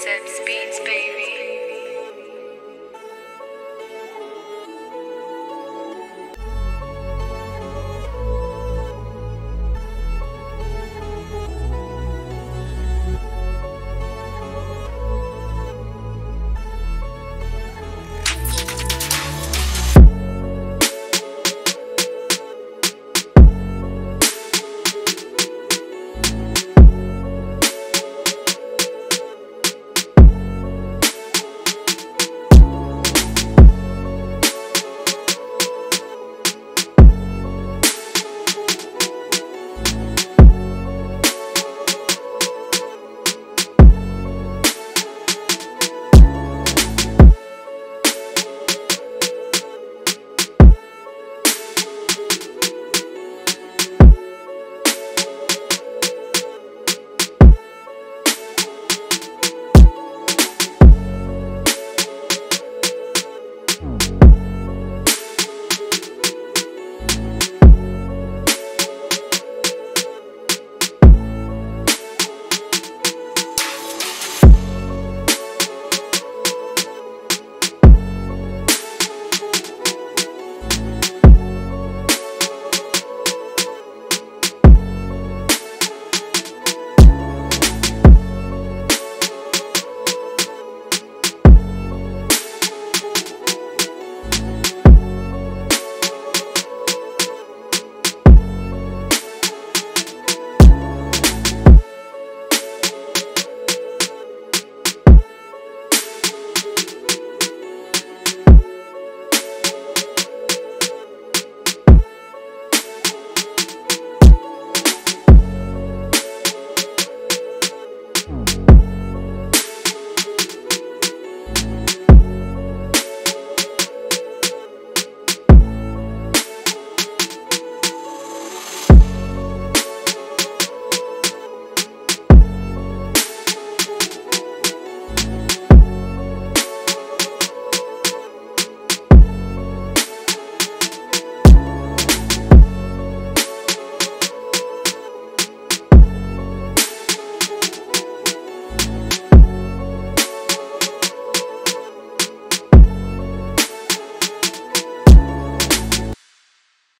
Sips beats, baby.